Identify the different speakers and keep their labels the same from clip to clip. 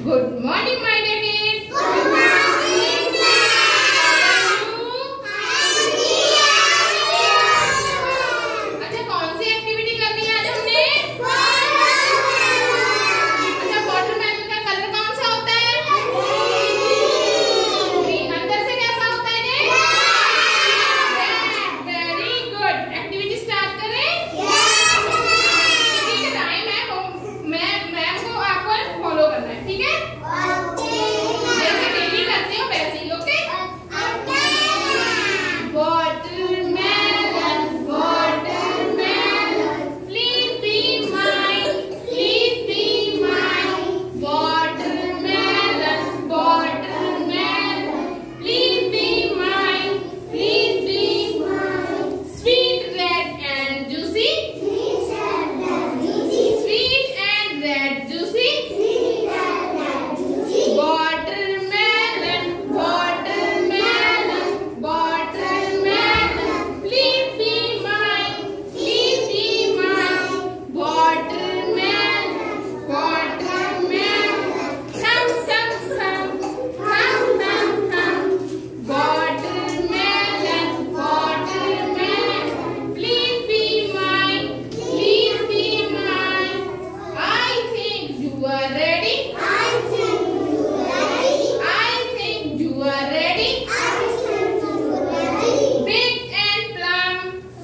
Speaker 1: Good morning, my dear kids. Think you are ready. I think you are ready. Big and plum,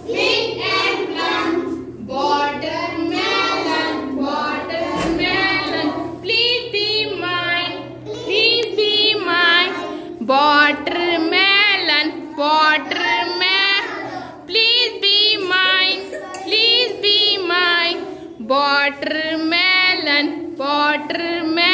Speaker 1: big and plum. Watermelon, watermelon. Please be mine, please be mine. Watermelon, watermelon. Please be mine, please be mine. Watermelon, watermelon.